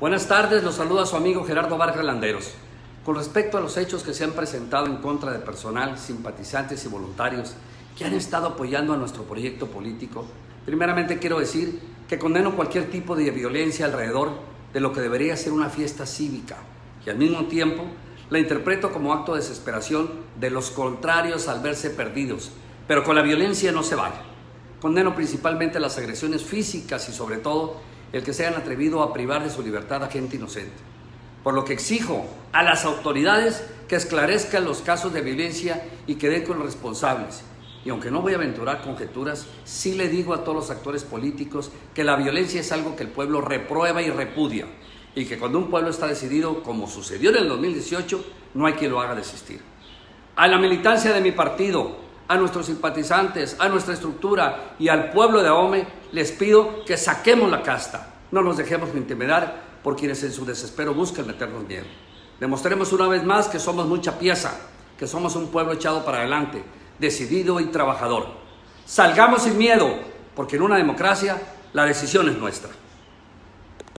Buenas tardes, los saluda su amigo Gerardo Vargas Landeros. Con respecto a los hechos que se han presentado en contra de personal, simpatizantes y voluntarios que han estado apoyando a nuestro proyecto político, primeramente quiero decir que condeno cualquier tipo de violencia alrededor de lo que debería ser una fiesta cívica y al mismo tiempo la interpreto como acto de desesperación de los contrarios al verse perdidos, pero con la violencia no se vale. Condeno principalmente las agresiones físicas y sobre todo el que se hayan atrevido a privar de su libertad a gente inocente. Por lo que exijo a las autoridades que esclarezcan los casos de violencia y que den con los responsables. Y aunque no voy a aventurar conjeturas, sí le digo a todos los actores políticos que la violencia es algo que el pueblo reprueba y repudia. Y que cuando un pueblo está decidido, como sucedió en el 2018, no hay quien lo haga desistir. A la militancia de mi partido, a nuestros simpatizantes, a nuestra estructura y al pueblo de Ahome, les pido que saquemos la casta. No nos dejemos intimidar por quienes en su desespero buscan meternos miedo. Demostremos una vez más que somos mucha pieza, que somos un pueblo echado para adelante, decidido y trabajador. Salgamos sin miedo, porque en una democracia la decisión es nuestra.